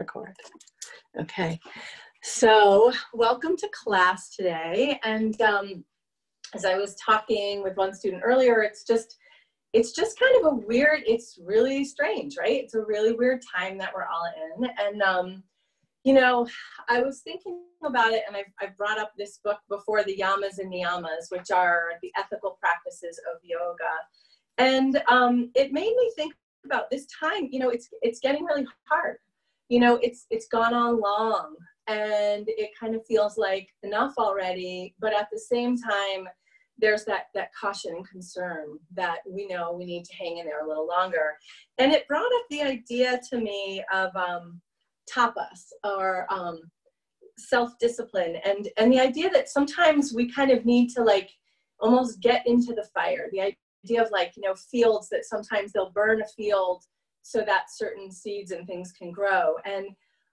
record. Okay. So, welcome to class today. And um, as I was talking with one student earlier, it's just it's just kind of a weird, it's really strange, right? It's a really weird time that we're all in. And um, you know, I was thinking about it and I've, I've brought up this book before, the Yamas and Niyamas, which are the ethical practices of yoga. And um, it made me think about this time, you know, it's it's getting really hard. You know, it's it's gone on long and it kind of feels like enough already, but at the same time, there's that that caution and concern that we know we need to hang in there a little longer. And it brought up the idea to me of um, tapas or um, self-discipline and and the idea that sometimes we kind of need to like almost get into the fire. The idea of like, you know, fields that sometimes they'll burn a field so that certain seeds and things can grow. And,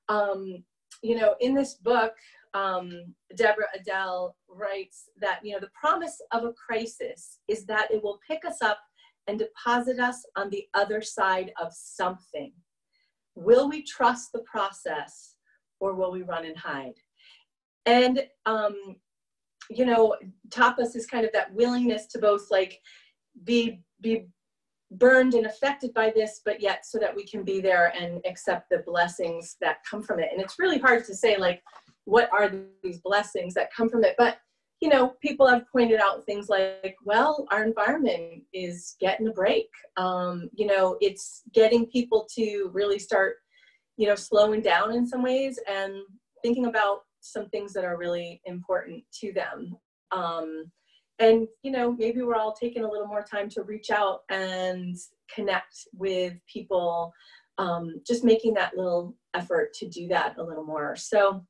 um, you know, in this book, um, Deborah Adele writes that, you know, the promise of a crisis is that it will pick us up and deposit us on the other side of something. Will we trust the process or will we run and hide? And, um, you know, tapas is kind of that willingness to both like be be burned and affected by this, but yet so that we can be there and accept the blessings that come from it. And it's really hard to say like what are these blessings that come from it, but you know, people have pointed out things like, well, our environment is getting a break. Um, you know, it's getting people to really start, you know, slowing down in some ways and thinking about some things that are really important to them. Um, and you know maybe we're all taking a little more time to reach out and connect with people um, just making that little effort to do that a little more. So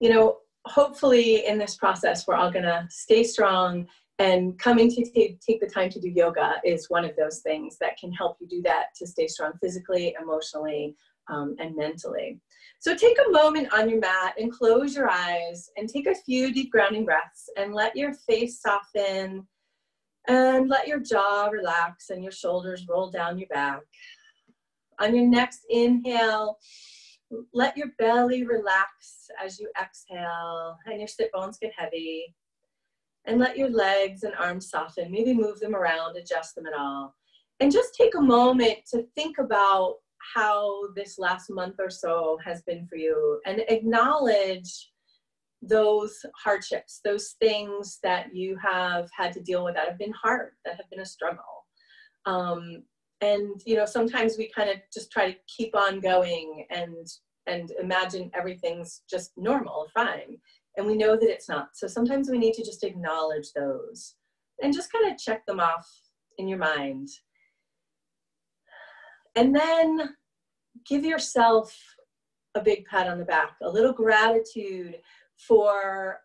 you know hopefully in this process we're all going to stay strong and coming to take, take the time to do yoga is one of those things that can help you do that to stay strong physically emotionally um, and mentally so take a moment on your mat and close your eyes and take a few deep grounding breaths and let your face soften and let your jaw relax and your shoulders roll down your back. On your next inhale, let your belly relax as you exhale and your sit bones get heavy. And let your legs and arms soften. Maybe move them around, adjust them at all. And just take a moment to think about how this last month or so has been for you and acknowledge those hardships, those things that you have had to deal with that have been hard, that have been a struggle. Um, and you know, sometimes we kind of just try to keep on going and and imagine everything's just normal, fine. And we know that it's not. So sometimes we need to just acknowledge those and just kind of check them off in your mind and then give yourself a big pat on the back, a little gratitude for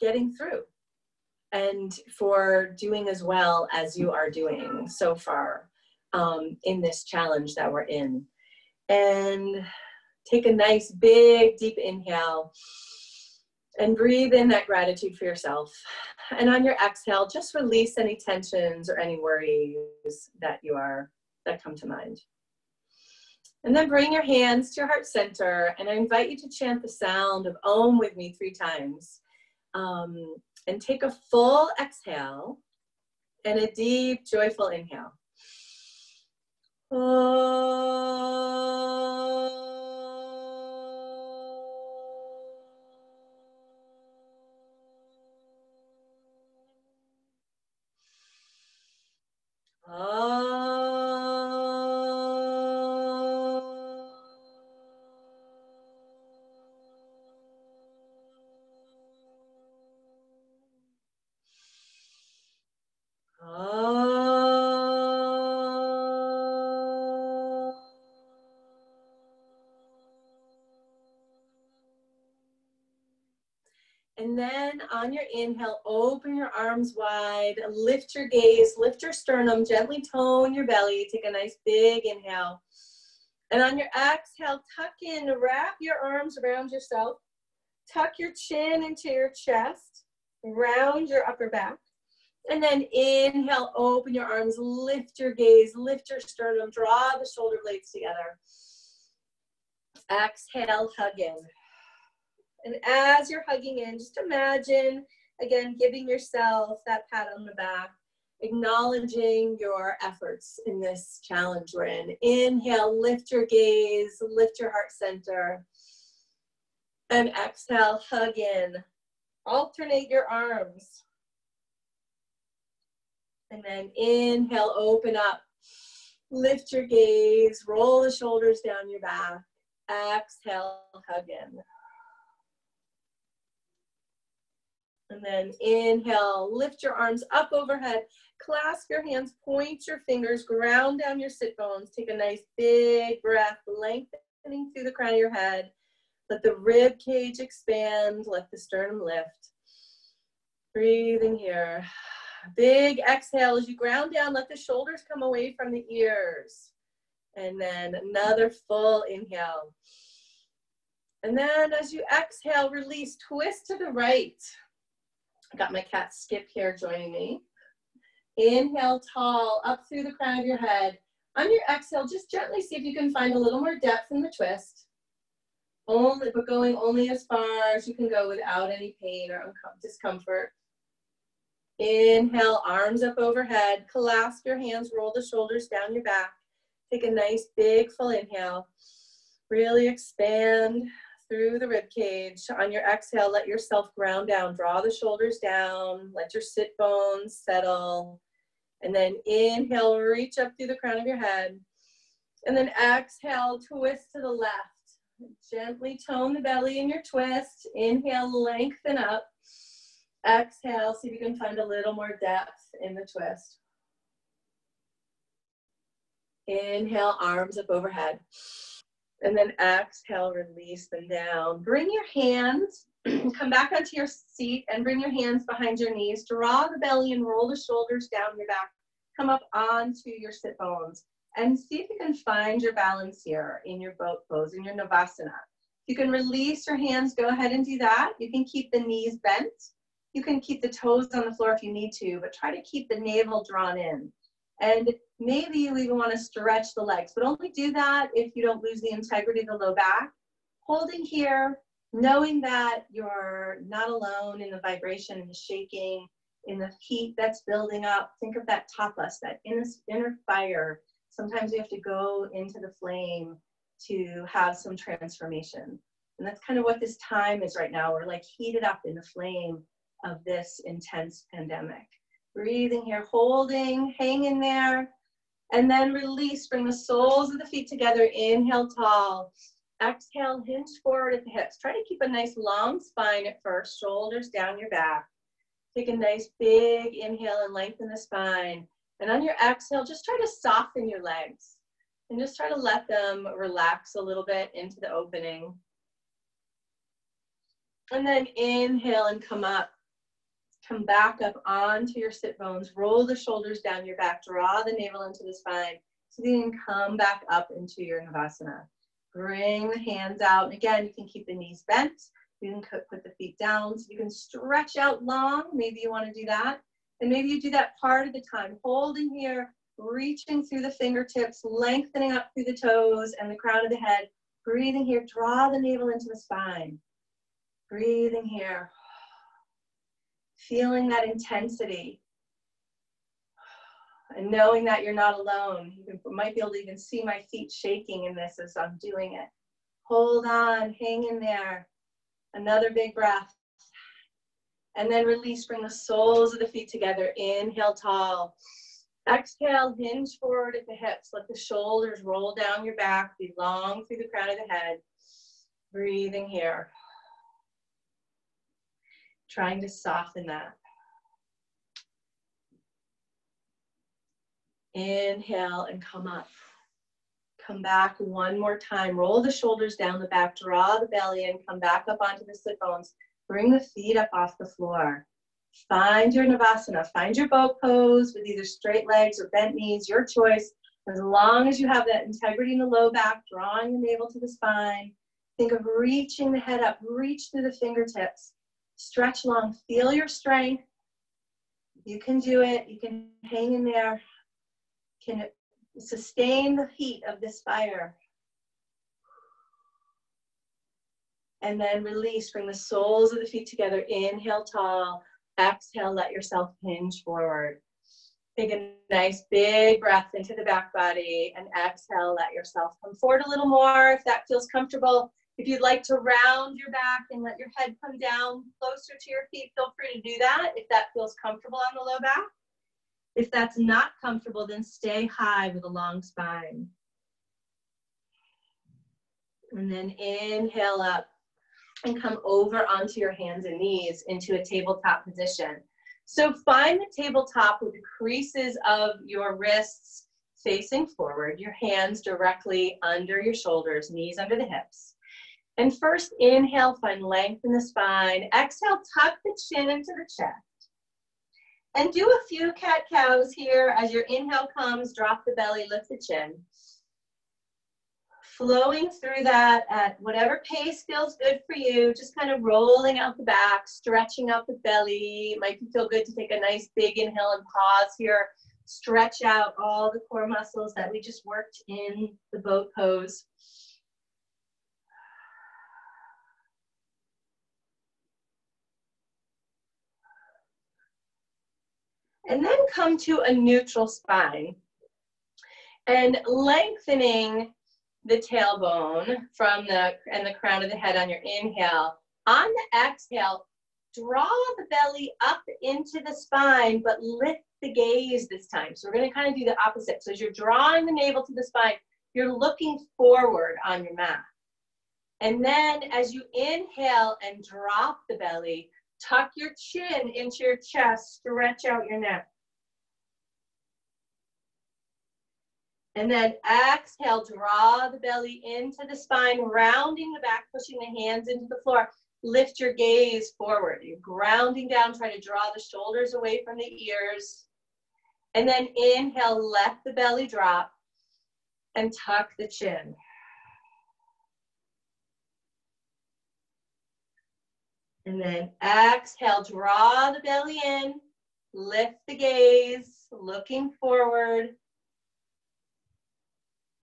getting through and for doing as well as you are doing so far um, in this challenge that we're in. And take a nice big deep inhale and breathe in that gratitude for yourself. And on your exhale, just release any tensions or any worries that you are that come to mind. And then bring your hands to your heart center, and I invite you to chant the sound of Om with me three times. Um, and take a full exhale and a deep, joyful inhale. Om. Then on your inhale, open your arms wide, lift your gaze, lift your sternum, gently tone your belly. Take a nice big inhale. And on your exhale, tuck in, wrap your arms around yourself, tuck your chin into your chest, round your upper back. And then inhale, open your arms, lift your gaze, lift your sternum, draw the shoulder blades together. Exhale, hug in. And as you're hugging in, just imagine, again, giving yourself that pat on the back, acknowledging your efforts in this challenge we're in. Inhale, lift your gaze, lift your heart center. And exhale, hug in. Alternate your arms. And then inhale, open up. Lift your gaze, roll the shoulders down your back. Exhale, hug in. And then inhale, lift your arms up overhead, clasp your hands, point your fingers, ground down your sit bones. Take a nice big breath, lengthening through the crown of your head. Let the rib cage expand, let the sternum lift. Breathing here. Big exhale as you ground down, let the shoulders come away from the ears. And then another full inhale. And then as you exhale, release, twist to the right. I got my cat Skip here joining me. Inhale tall, up through the crown of your head. On your exhale, just gently see if you can find a little more depth in the twist. Only, but going only as far as you can go without any pain or discomfort. Inhale, arms up overhead. Clasp your hands, roll the shoulders down your back. Take a nice big full inhale. Really expand through the rib cage. On your exhale, let yourself ground down. Draw the shoulders down. Let your sit bones settle. And then inhale, reach up through the crown of your head. And then exhale, twist to the left. Gently tone the belly in your twist. Inhale, lengthen up. Exhale, see if you can find a little more depth in the twist. Inhale, arms up overhead. And then exhale, release them down. Bring your hands, come back onto your seat and bring your hands behind your knees. Draw the belly and roll the shoulders down your back. Come up onto your sit bones and see if you can find your balance here in your boat pose, in your Navasana. You can release your hands, go ahead and do that. You can keep the knees bent. You can keep the toes on the floor if you need to, but try to keep the navel drawn in. And maybe you even want to stretch the legs, but only do that if you don't lose the integrity of the low back. Holding here, knowing that you're not alone in the vibration and the shaking, in the heat that's building up. Think of that tapas, that inner, inner fire. Sometimes we have to go into the flame to have some transformation. And that's kind of what this time is right now. We're like heated up in the flame of this intense pandemic. Breathing here, holding, hang in there, and then release. Bring the soles of the feet together. Inhale tall. Exhale, hinge forward at the hips. Try to keep a nice long spine at first, shoulders down your back. Take a nice big inhale and lengthen the spine. And on your exhale, just try to soften your legs and just try to let them relax a little bit into the opening. And then inhale and come up. Come back up onto your sit bones. Roll the shoulders down your back. Draw the navel into the spine. So you can come back up into your Navasana. Bring the hands out. And again, you can keep the knees bent. You can put the feet down. So you can stretch out long. Maybe you want to do that. And maybe you do that part of the time. Holding here, reaching through the fingertips, lengthening up through the toes and the crown of the head. Breathing here. Draw the navel into the spine. Breathing here feeling that intensity and knowing that you're not alone. You might be able to even see my feet shaking in this as I'm doing it. Hold on, hang in there. Another big breath. And then release, bring the soles of the feet together. Inhale tall. Exhale, hinge forward at the hips. Let the shoulders roll down your back, be long through the crown of the head. Breathing here trying to soften that. Inhale and come up. Come back one more time. Roll the shoulders down the back, draw the belly in, come back up onto the sit bones. Bring the feet up off the floor. Find your Navasana. Find your boat pose with either straight legs or bent knees, your choice. As long as you have that integrity in the low back, drawing the navel to the spine. Think of reaching the head up, reach through the fingertips. Stretch long, feel your strength. You can do it. You can hang in there. Can sustain the heat of this fire. And then release, bring the soles of the feet together. Inhale tall. Exhale, let yourself hinge forward. Take a nice big breath into the back body and exhale, let yourself come forward a little more if that feels comfortable. If you'd like to round your back and let your head come down closer to your feet, feel free to do that if that feels comfortable on the low back. If that's not comfortable, then stay high with a long spine. And then inhale up and come over onto your hands and knees into a tabletop position. So find the tabletop with the creases of your wrists facing forward, your hands directly under your shoulders, knees under the hips. And first inhale, find length in the spine. Exhale, tuck the chin into the chest. And do a few cat cows here. As your inhale comes, drop the belly, lift the chin flowing through that at whatever pace feels good for you, just kind of rolling out the back, stretching out the belly. It might feel good to take a nice big inhale and pause here. Stretch out all the core muscles that we just worked in the boat pose. And then come to a neutral spine. And lengthening the tailbone from the and the crown of the head on your inhale. On the exhale, draw the belly up into the spine, but lift the gaze this time. So we're going to kind of do the opposite. So as you're drawing the navel to the spine, you're looking forward on your mat. And then as you inhale and drop the belly, tuck your chin into your chest, stretch out your neck. And then exhale, draw the belly into the spine, rounding the back, pushing the hands into the floor. Lift your gaze forward. You're grounding down, trying to draw the shoulders away from the ears. And then inhale, let the belly drop and tuck the chin. And then exhale, draw the belly in, lift the gaze, looking forward.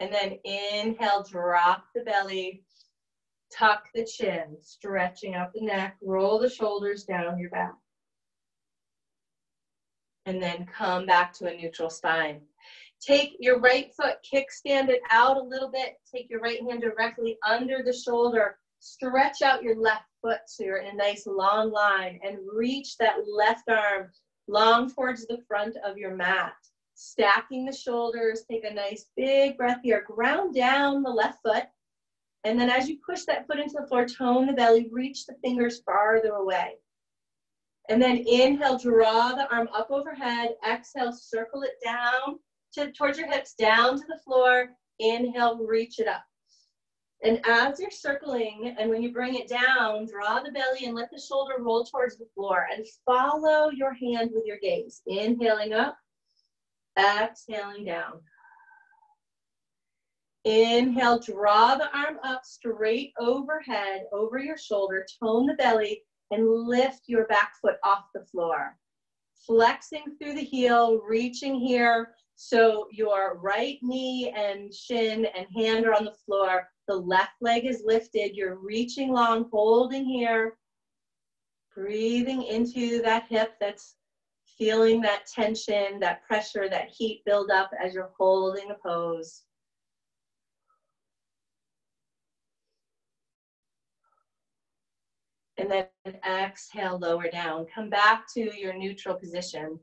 And then inhale, drop the belly, tuck the chin, stretching up the neck, roll the shoulders down your back. And then come back to a neutral spine. Take your right foot, kickstand it out a little bit. Take your right hand directly under the shoulder. Stretch out your left foot so you're in a nice long line and reach that left arm long towards the front of your mat stacking the shoulders, take a nice big breath here, ground down the left foot. And then as you push that foot into the floor, tone the belly, reach the fingers farther away. And then inhale, draw the arm up overhead. Exhale, circle it down to, towards your hips, down to the floor. Inhale, reach it up. And as you're circling, and when you bring it down, draw the belly and let the shoulder roll towards the floor and follow your hand with your gaze. Inhaling up, Exhaling down. Inhale, draw the arm up straight overhead, over your shoulder, tone the belly, and lift your back foot off the floor. Flexing through the heel, reaching here. So your right knee and shin and hand are on the floor. The left leg is lifted. You're reaching long, holding here. Breathing into that hip that's feeling that tension, that pressure, that heat build up as you're holding a pose. And then exhale, lower down. Come back to your neutral position.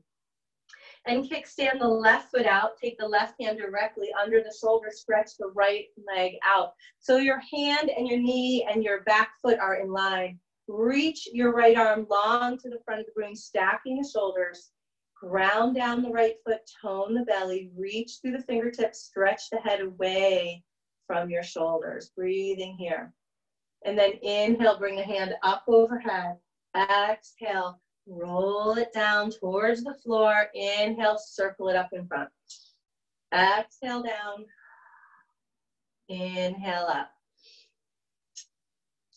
And kickstand the left foot out. Take the left hand directly under the shoulder. Stretch the right leg out. So your hand and your knee and your back foot are in line. Reach your right arm long to the front of the room, stacking the shoulders. Ground down the right foot, tone the belly, reach through the fingertips, stretch the head away from your shoulders. Breathing here. And then inhale, bring the hand up overhead. Exhale, roll it down towards the floor. Inhale, circle it up in front. Exhale down. Inhale up.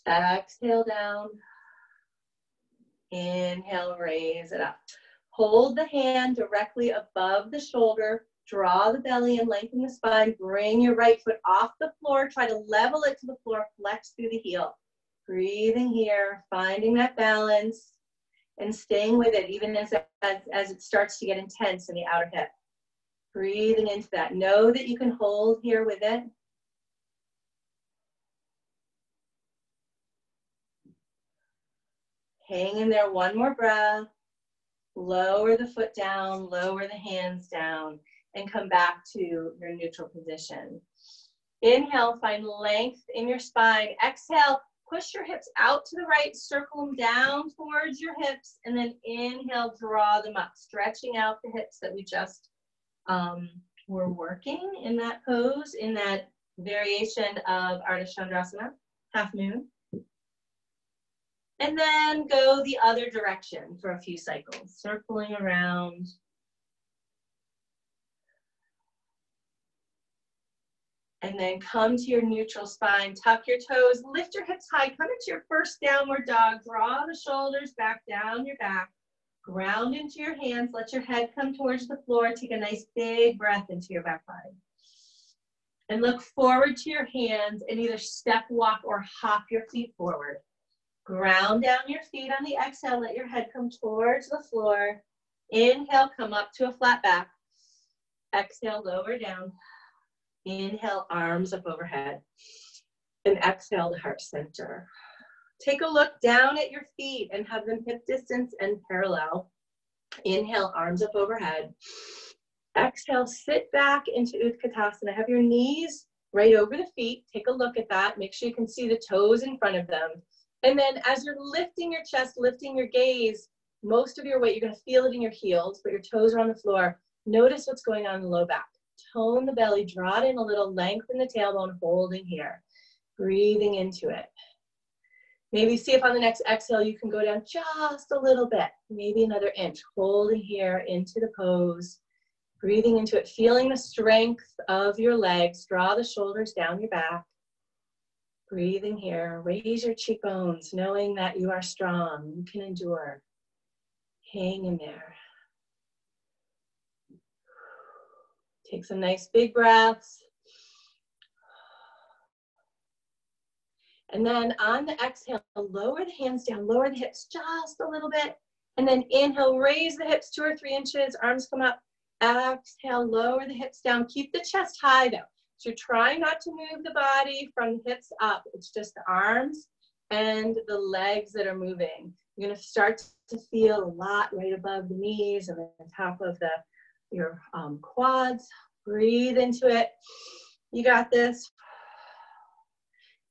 Exhale down. Inhale, raise it up. Hold the hand directly above the shoulder. Draw the belly and lengthen the spine. Bring your right foot off the floor. Try to level it to the floor. Flex through the heel. Breathing here, finding that balance and staying with it even as, as, as it starts to get intense in the outer hip. Breathing into that. Know that you can hold here with it. Hang in there one more breath. Lower the foot down, lower the hands down, and come back to your neutral position. Inhale, find length in your spine. Exhale, push your hips out to the right, circle them down towards your hips, and then inhale, draw them up, stretching out the hips that we just um, were working in that pose, in that variation of Ardha Chandrasana, half moon. And then go the other direction for a few cycles, circling around. And then come to your neutral spine, tuck your toes, lift your hips high, come into your first downward dog, draw the shoulders back down your back, ground into your hands, let your head come towards the floor, take a nice big breath into your back body. And look forward to your hands and either step, walk, or hop your feet forward. Ground down your feet on the exhale. Let your head come towards the floor. Inhale, come up to a flat back. Exhale, lower down. Inhale, arms up overhead. And exhale to heart center. Take a look down at your feet and have them hip distance and parallel. Inhale, arms up overhead. Exhale, sit back into Utkatasana. Have your knees right over the feet. Take a look at that. Make sure you can see the toes in front of them. And then as you're lifting your chest, lifting your gaze, most of your weight, you're gonna feel it in your heels, but your toes are on the floor. Notice what's going on in the low back. Tone the belly, draw it in a little, lengthen the tailbone, holding here. Breathing into it. Maybe see if on the next exhale you can go down just a little bit, maybe another inch, holding here into the pose. Breathing into it, feeling the strength of your legs. Draw the shoulders down your back. Breathing here, raise your cheekbones, knowing that you are strong, you can endure. Hang in there. Take some nice big breaths. And then on the exhale, lower the hands down, lower the hips just a little bit. And then inhale, raise the hips two or three inches, arms come up. Exhale, lower the hips down. Keep the chest high though. So try not to move the body from the hips up. It's just the arms and the legs that are moving. You're gonna start to feel a lot right above the knees and the top of the your um, quads. Breathe into it. You got this.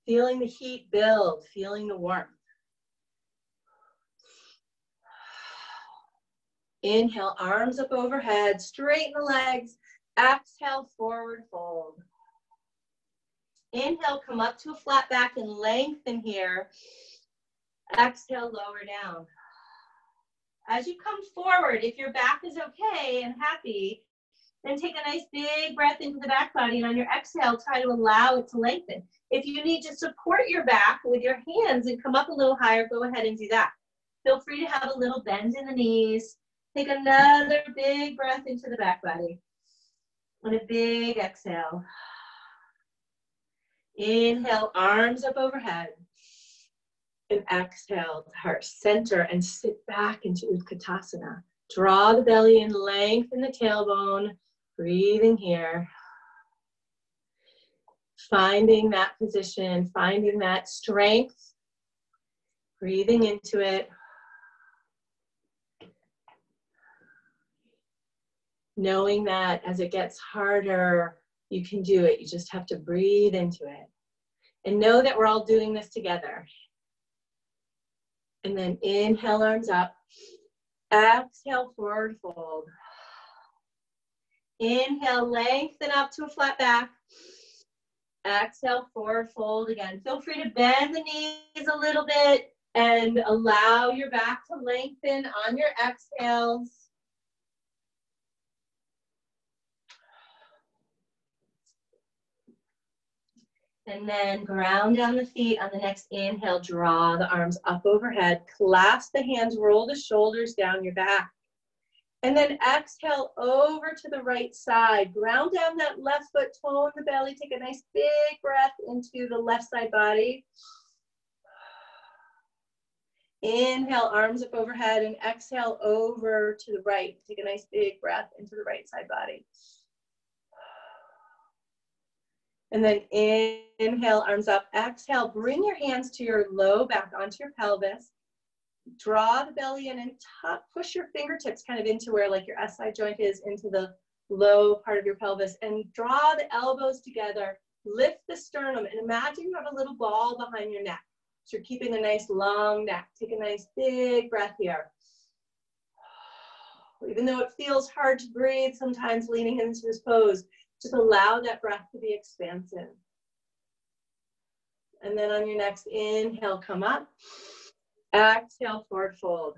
Feeling the heat build, feeling the warmth. Inhale, arms up overhead, straighten the legs. Exhale, forward fold. Inhale, come up to a flat back and lengthen here. Exhale, lower down. As you come forward, if your back is okay and happy, then take a nice big breath into the back body and on your exhale, try to allow it to lengthen. If you need to support your back with your hands and come up a little higher, go ahead and do that. Feel free to have a little bend in the knees. Take another big breath into the back body. And a big exhale. Inhale, arms up overhead. And exhale, heart center and sit back into Utkatasana. Draw the belly in, lengthen the tailbone. Breathing here. Finding that position, finding that strength. Breathing into it. Knowing that as it gets harder, you can do it. You just have to breathe into it. And know that we're all doing this together. And then inhale, arms up. Exhale, forward fold. Inhale, lengthen up to a flat back. Exhale, forward fold again. Feel free to bend the knees a little bit and allow your back to lengthen on your exhales. And then ground down the feet on the next inhale, draw the arms up overhead, clasp the hands, roll the shoulders down your back. And then exhale over to the right side. Ground down that left foot, tone the belly. Take a nice big breath into the left side body. Inhale, arms up overhead, and exhale over to the right. Take a nice big breath into the right side body. And then inhale, arms up. Exhale, bring your hands to your low back onto your pelvis. Draw the belly in and tuck, push your fingertips kind of into where like your SI joint is into the low part of your pelvis and draw the elbows together. Lift the sternum and imagine you have a little ball behind your neck. So you're keeping a nice long neck. Take a nice big breath here. Even though it feels hard to breathe, sometimes leaning into this pose, just allow that breath to be expansive. And then on your next inhale, come up. Exhale, forward fold.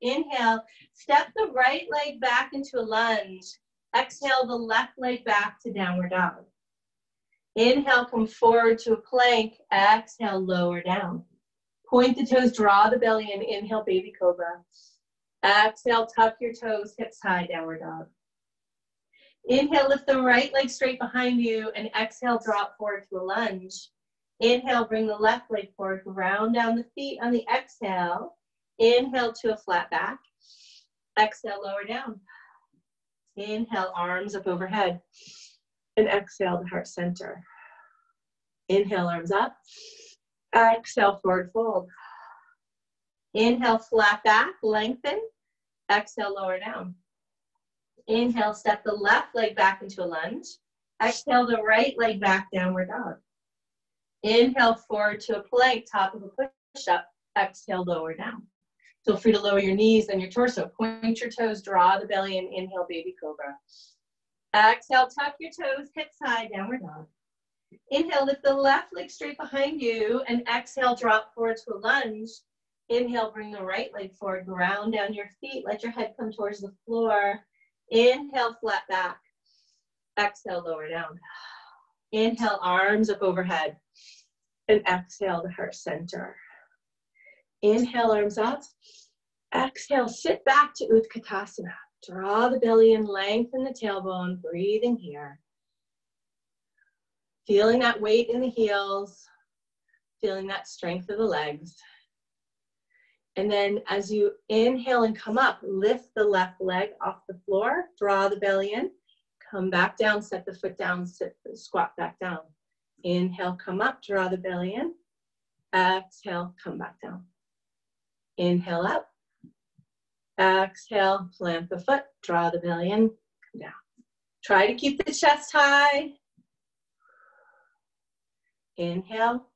Inhale, step the right leg back into a lunge. Exhale the left leg back to downward dog. Inhale, come forward to a plank. Exhale, lower down. Point the toes, draw the belly in. Inhale, baby cobra. Exhale, tuck your toes, hips high, downward dog. Inhale, lift the right leg straight behind you, and exhale, drop forward to a lunge. Inhale, bring the left leg forward, round down the feet on the exhale. Inhale to a flat back. Exhale, lower down. Inhale, arms up overhead and exhale to heart center. Inhale, arms up. Exhale, forward fold. Inhale, flat back, lengthen. Exhale, lower down. Inhale, step the left leg back into a lunge. Exhale, the right leg back, downward dog. Inhale, forward to a plank, top of a push-up. Exhale, lower down. Feel free to lower your knees and your torso. Point your toes, draw the belly, and inhale, baby cobra. Exhale, tuck your toes, hips high, downward dog. Inhale, lift the left leg straight behind you, and exhale, drop forward to a lunge. Inhale, bring the right leg forward, ground down your feet, let your head come towards the floor. Inhale, flat back. Exhale, lower down. Inhale, arms up overhead. And exhale to heart center. Inhale, arms up. Exhale, sit back to Utkatasana. Draw the belly in, lengthen the tailbone, breathing here. Feeling that weight in the heels, feeling that strength of the legs. And then as you inhale and come up, lift the left leg off the floor, draw the belly in, come back down, set the foot down, sit, squat back down. Inhale, come up, draw the belly in. Exhale, come back down. Inhale up, Exhale, plant the foot, draw the belly in, come down. Try to keep the chest high. Inhale.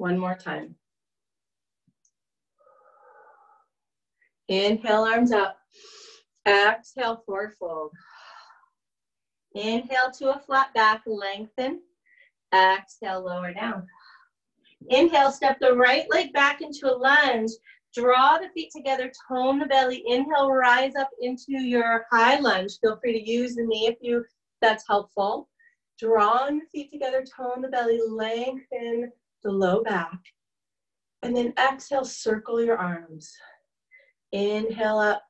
One more time. Inhale, arms up. Exhale, forward fold. Inhale to a flat back, lengthen. Exhale, lower down. Inhale, step the right leg back into a lunge. Draw the feet together, tone the belly. Inhale, rise up into your high lunge. Feel free to use the knee if you that's helpful. Drawing the feet together, tone the belly, lengthen the low back. And then exhale, circle your arms. Inhale up,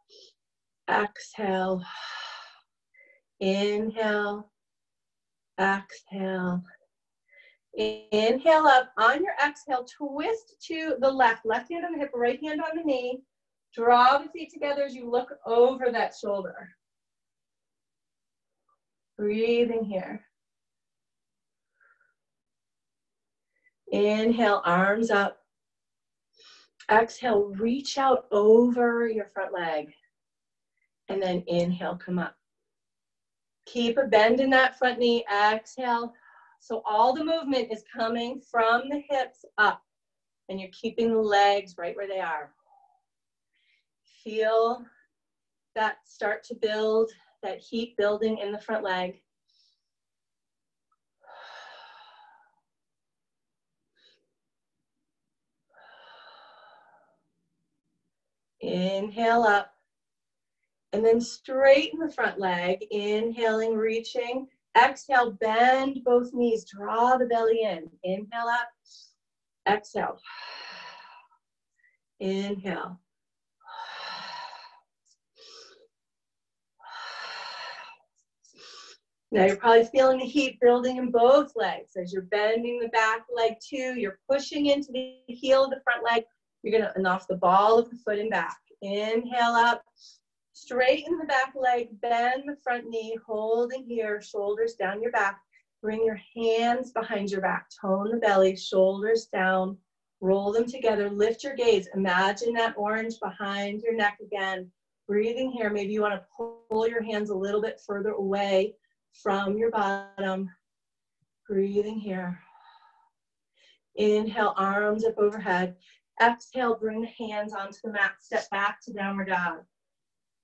exhale. Inhale, exhale. Inhale up. On your exhale, twist to the left. Left hand on the hip, right hand on the knee. Draw the feet together as you look over that shoulder. Breathing here. Inhale, arms up. Exhale, reach out over your front leg. And then inhale, come up. Keep a bend in that front knee. Exhale. So all the movement is coming from the hips up. And you're keeping the legs right where they are. Feel that start to build, that heat building in the front leg. Inhale up. And then straighten the front leg, inhaling, reaching. Exhale, bend both knees, draw the belly in. Inhale up, exhale. Inhale. Now you're probably feeling the heat building in both legs. As you're bending the back leg too, you're pushing into the heel of the front leg. You're gonna, and off the ball of the foot and back. Inhale up, straighten the back leg, bend the front knee, holding here, shoulders down your back. Bring your hands behind your back, tone the belly, shoulders down, roll them together, lift your gaze. Imagine that orange behind your neck again. Breathing here, maybe you wanna pull your hands a little bit further away from your bottom. Breathing here. Inhale, arms up overhead. Exhale, bring the hands onto the mat. Step back to downward dog.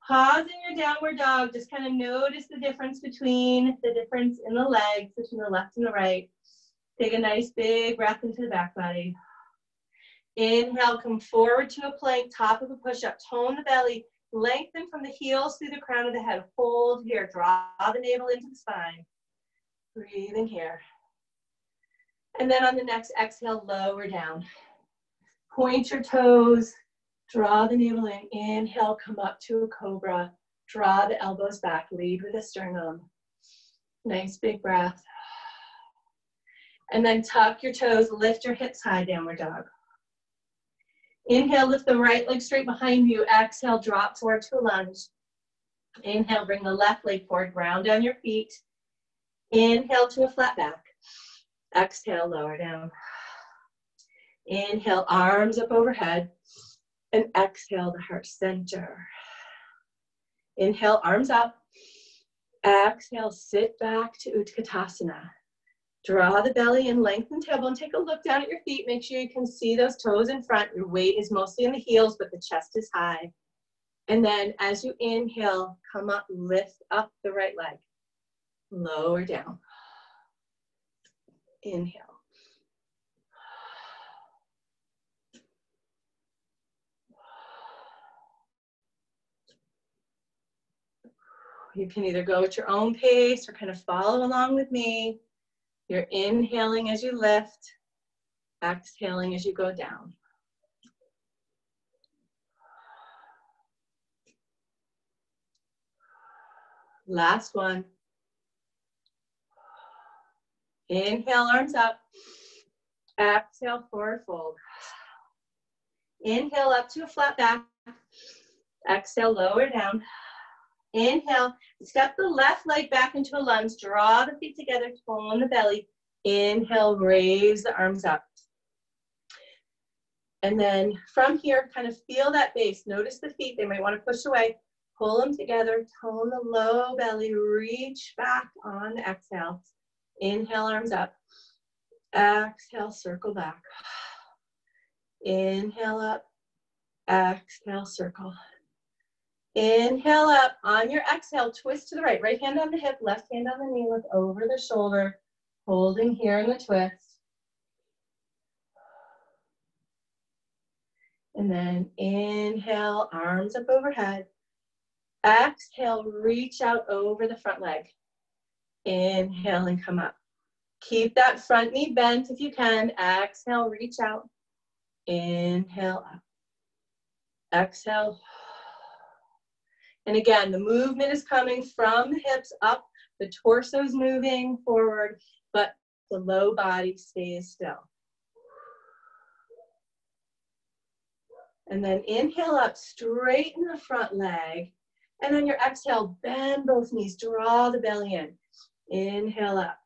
Pause in your downward dog. Just kind of notice the difference between the difference in the legs, between the left and the right. Take a nice big breath into the back body. Inhale, come forward to a plank, top of a push-up. Tone the belly. Lengthen from the heels through the crown of the head. Hold here. Draw the navel into the spine. Breathing here. And then on the next exhale, lower down. Point your toes. Draw the navel in. Inhale, come up to a cobra. Draw the elbows back. Lead with a sternum. Nice big breath. And then tuck your toes. Lift your hips high, downward dog. Inhale, lift the right leg straight behind you. Exhale, drop forward to a lunge. Inhale, bring the left leg forward, ground down your feet. Inhale to a flat back. Exhale, lower down. Inhale, arms up overhead. And exhale to heart center. Inhale, arms up. Exhale, sit back to Utkatasana. Draw the belly and lengthen tailbone. Take a look down at your feet. Make sure you can see those toes in front. Your weight is mostly in the heels, but the chest is high. And then as you inhale, come up, lift up the right leg. Lower down. Inhale. You can either go at your own pace or kind of follow along with me. You're inhaling as you lift, exhaling as you go down. Last one. Inhale, arms up. Exhale, forward fold. Inhale up to a flat back. Exhale, lower down. Inhale, step the left leg back into a lunge. Draw the feet together, tone the belly. Inhale, raise the arms up. And then from here, kind of feel that base. Notice the feet, they might want to push away. Pull them together, tone the low belly, reach back on the exhale. Inhale, arms up. Exhale, circle back. Inhale up. Exhale, circle. Inhale up. On your exhale, twist to the right. Right hand on the hip, left hand on the knee. Look over the shoulder. Holding here in the twist. And then inhale, arms up overhead. Exhale, reach out over the front leg. Inhale and come up. Keep that front knee bent if you can. Exhale, reach out. Inhale up. Exhale. And again, the movement is coming from the hips up, the torso is moving forward, but the low body stays still. And then inhale up, straighten the front leg. And on your exhale, bend both knees, draw the belly in. Inhale up.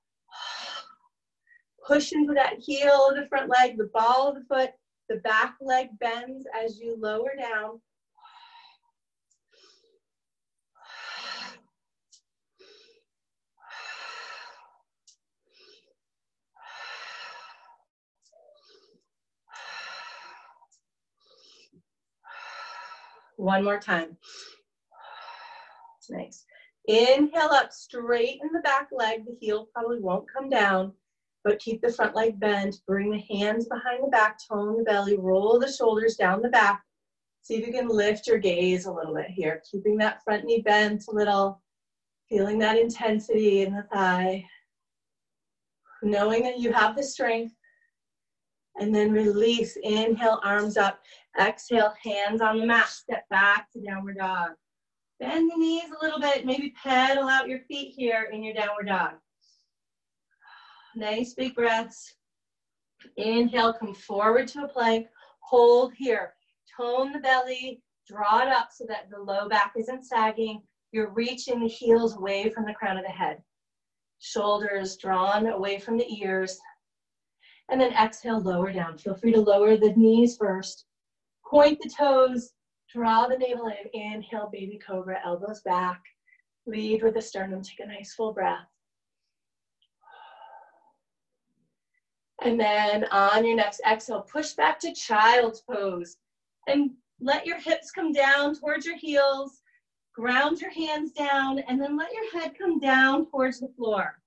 Push into that heel of the front leg, the ball of the foot, the back leg bends as you lower down. One more time. Nice. Inhale up, straighten the back leg. The heel probably won't come down, but keep the front leg bent. Bring the hands behind the back, tone the belly, roll the shoulders down the back. See if you can lift your gaze a little bit here, keeping that front knee bent a little, feeling that intensity in the thigh. Knowing that you have the strength. And then release, inhale, arms up. Exhale, hands on the mat. Step back to downward dog. Bend the knees a little bit, maybe pedal out your feet here in your downward dog. Nice big breaths. Inhale, come forward to a plank. Hold here. Tone the belly, draw it up so that the low back isn't sagging. You're reaching the heels away from the crown of the head. Shoulders drawn away from the ears. And then exhale, lower down. Feel free to lower the knees first. Point the toes, draw the navel in. Inhale, baby cobra, elbows back. Lead with the sternum. Take a nice full breath. And then on your next exhale, push back to child's pose. And let your hips come down towards your heels. Ground your hands down and then let your head come down towards the floor.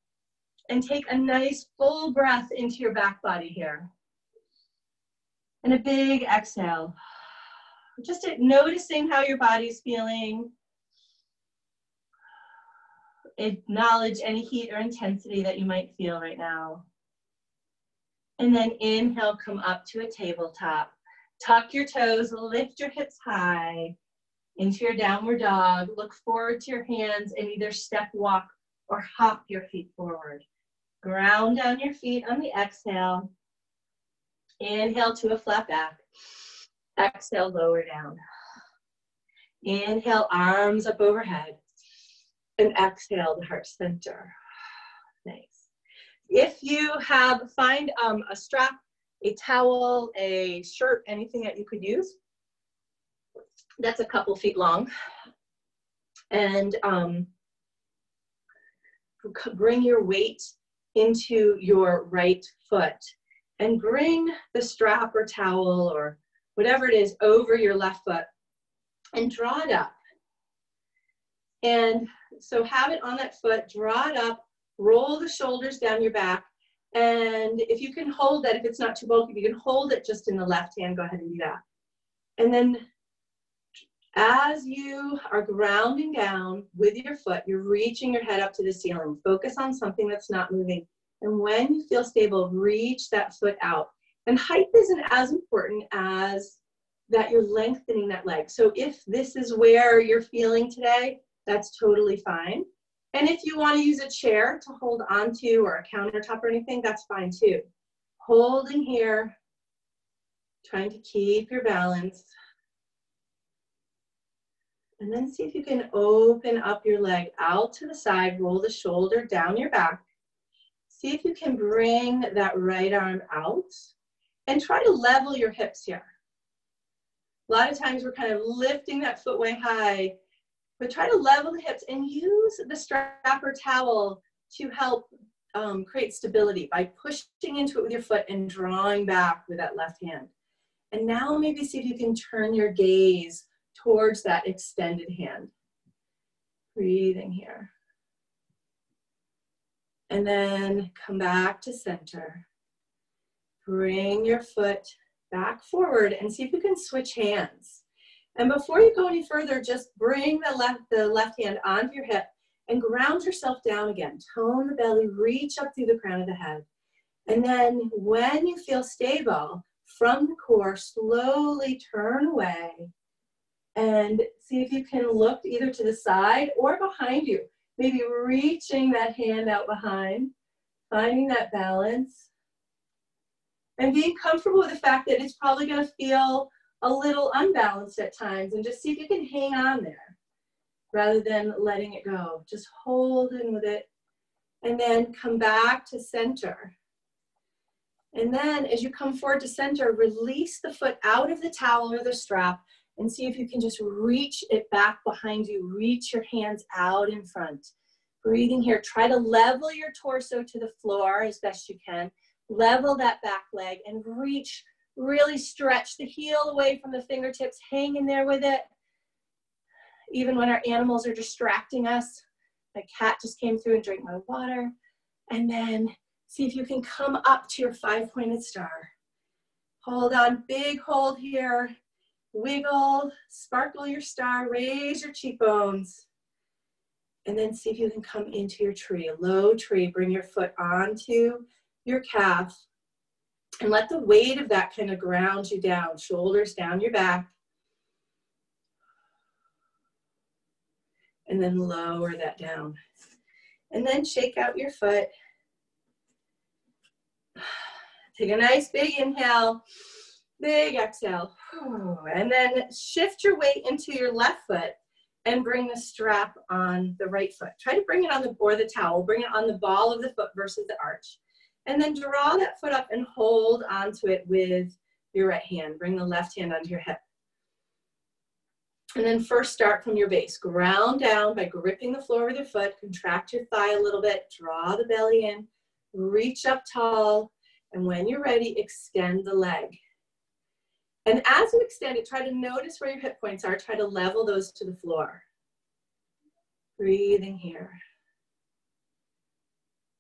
And take a nice full breath into your back body here. And a big exhale. Just noticing how your body's feeling. Acknowledge any heat or intensity that you might feel right now. And then inhale, come up to a tabletop. Tuck your toes, lift your hips high into your downward dog. Look forward to your hands and either step, walk, or hop your feet forward. Ground down your feet on the exhale. Inhale to a flat back. Exhale, lower down. Inhale, arms up overhead. And exhale, the heart center. Nice. If you have, find um, a strap, a towel, a shirt, anything that you could use. That's a couple feet long. And um, bring your weight into your right foot and bring the strap or towel or whatever it is over your left foot and draw it up. And so have it on that foot, draw it up, roll the shoulders down your back. And if you can hold that, if it's not too bulky, if you can hold it just in the left hand, go ahead and do that. And then as you are grounding down with your foot, you're reaching your head up to the ceiling. Focus on something that's not moving. And when you feel stable, reach that foot out. And height isn't as important as that you're lengthening that leg. So if this is where you're feeling today, that's totally fine. And if you want to use a chair to hold onto or a countertop or anything, that's fine too. Holding here, trying to keep your balance. And then see if you can open up your leg out to the side, roll the shoulder down your back. See if you can bring that right arm out and try to level your hips here. A lot of times we're kind of lifting that foot way high, but try to level the hips and use the strap or towel to help um, create stability by pushing into it with your foot and drawing back with that left hand. And now maybe see if you can turn your gaze towards that extended hand. Breathing here. And then come back to center. Bring your foot back forward and see if you can switch hands. And before you go any further, just bring the left, the left hand onto your hip and ground yourself down again. Tone the belly, reach up through the crown of the head. And then when you feel stable, from the core, slowly turn away and see if you can look either to the side or behind you. Maybe reaching that hand out behind, finding that balance and being comfortable with the fact that it's probably going to feel a little unbalanced at times and just see if you can hang on there rather than letting it go. Just hold in with it and then come back to center. And then as you come forward to center, release the foot out of the towel or the strap and see if you can just reach it back behind you. Reach your hands out in front. Breathing here. Try to level your torso to the floor as best you can level that back leg and reach, really stretch the heel away from the fingertips, hang in there with it. Even when our animals are distracting us, my cat just came through and drank my water. And then see if you can come up to your five-pointed star. Hold on, big hold here. Wiggle, sparkle your star, raise your cheekbones. And then see if you can come into your tree, a low tree. Bring your foot onto your calf and let the weight of that kind of ground you down, shoulders down your back. And then lower that down. And then shake out your foot. Take a nice big inhale, big exhale. And then shift your weight into your left foot and bring the strap on the right foot. Try to bring it on the, or the towel, bring it on the ball of the foot versus the arch. And then draw that foot up and hold onto it with your right hand. Bring the left hand onto your hip. And then first start from your base. Ground down by gripping the floor with your foot. Contract your thigh a little bit. Draw the belly in. Reach up tall. And when you're ready, extend the leg. And as you extend it, try to notice where your hip points are. Try to level those to the floor. Breathing here.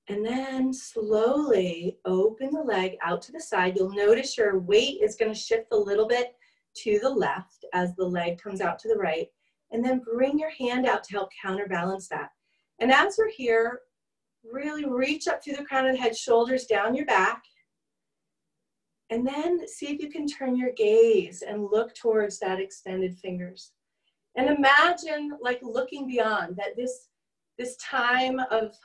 And then slowly open the leg out to the side. You'll notice your weight is going to shift a little bit to the left as the leg comes out to the right. And then bring your hand out to help counterbalance that. And as we're here, really reach up through the crown of the head, shoulders down your back. And then see if you can turn your gaze and look towards that extended fingers. And imagine like looking beyond that this, this time of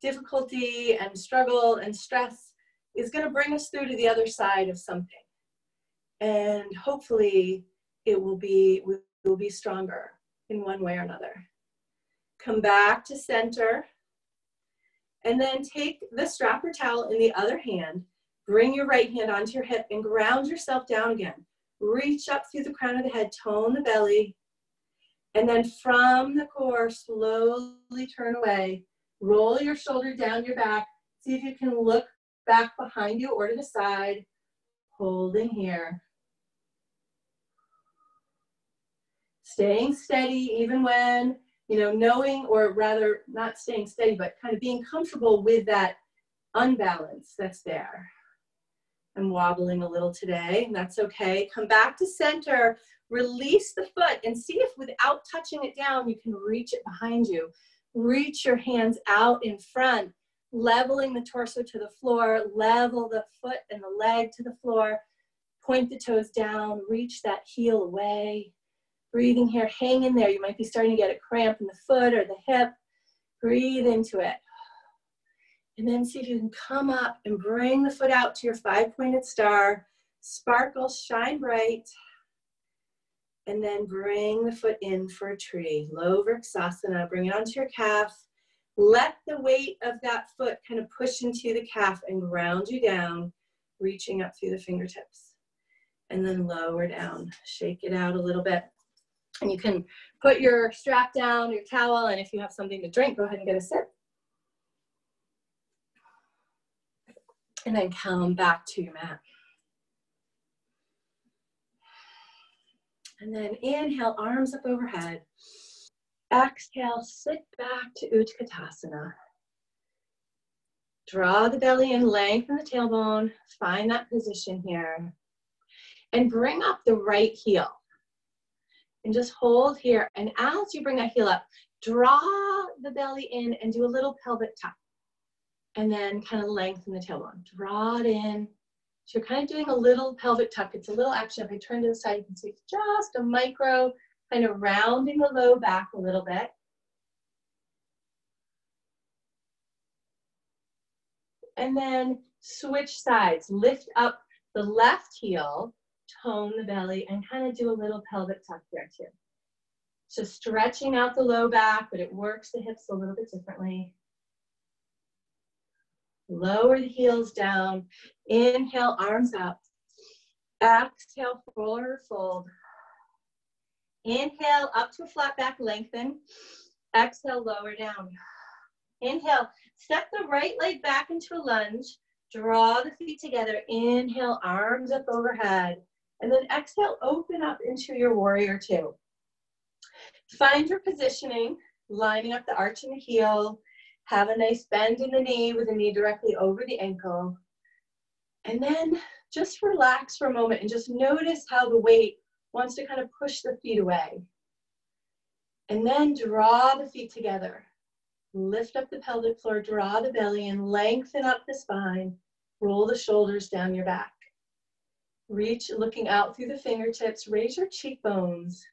difficulty and struggle and stress is going to bring us through to the other side of something. And hopefully it will be, we will be stronger in one way or another. Come back to center. And then take the strap or towel in the other hand Bring your right hand onto your hip and ground yourself down again. Reach up through the crown of the head, tone the belly. And then from the core, slowly turn away. Roll your shoulder down your back. See if you can look back behind you or to the side. Holding here. Staying steady even when, you know, knowing or rather not staying steady, but kind of being comfortable with that unbalance that's there. I'm wobbling a little today, and that's okay. Come back to center, release the foot, and see if without touching it down, you can reach it behind you. Reach your hands out in front, leveling the torso to the floor, level the foot and the leg to the floor, point the toes down, reach that heel away. Breathing here, hang in there. You might be starting to get a cramp in the foot or the hip. Breathe into it. And then see if you can come up and bring the foot out to your five-pointed star. Sparkle, shine bright. And then bring the foot in for a tree. Low Vrksasana, bring it onto your calf. Let the weight of that foot kind of push into the calf and ground you down, reaching up through the fingertips. And then lower down. Shake it out a little bit. And you can put your strap down, your towel, and if you have something to drink, go ahead and get a sip. And then come back to your mat. And then inhale, arms up overhead. Exhale, sit back to Utkatasana. Draw the belly in, lengthen the tailbone, find that position here. And bring up the right heel. And just hold here. And as you bring that heel up, draw the belly in and do a little pelvic tuck and then kind of lengthen the tailbone. Draw it in. So you're kind of doing a little pelvic tuck. It's a little action. If I turn to the side, you can see it's just a micro, kind of rounding the low back a little bit. And then switch sides. Lift up the left heel, tone the belly, and kind of do a little pelvic tuck there too. So stretching out the low back, but it works the hips a little bit differently. Lower the heels down. Inhale, arms up. Exhale, forward fold. Inhale, up to a flat back, lengthen. Exhale, lower down. Inhale, step the right leg back into a lunge. Draw the feet together. Inhale, arms up overhead. And then exhale, open up into your warrior two. Find your positioning, lining up the arch in the heel, have a nice bend in the knee with the knee directly over the ankle. And then just relax for a moment and just notice how the weight wants to kind of push the feet away. And then draw the feet together. Lift up the pelvic floor, draw the belly and lengthen up the spine. Roll the shoulders down your back. Reach, looking out through the fingertips, raise your cheekbones